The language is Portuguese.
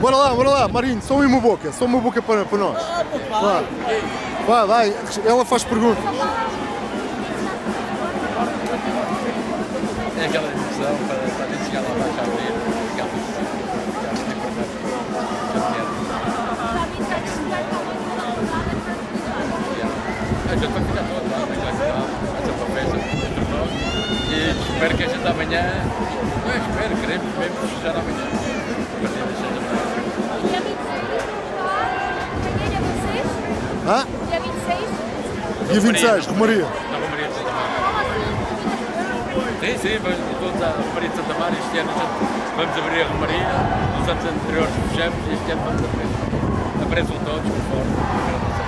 bora lá, bora lá, Marinho, só uma boca, só uma boca para, para nós. Vai, vai, vai, ela faz perguntas. É aquela discussão para, a gente chegar lá para a abrir. A gente vai ficar todo. Espero que a gente amanhã, não espero, queremos mesmo festejar amanhã. A partida seja Hã? Dia 26? Dia 26, Romaria. Na Romaria de Santa Maria. Sim, sim, vamos todos à Romaria de Santa Maria. Este ano vamos abrir a Romaria. Nos anos anteriores fechamos e este ano vamos abrir. Apareçam todos, Nossa Mara.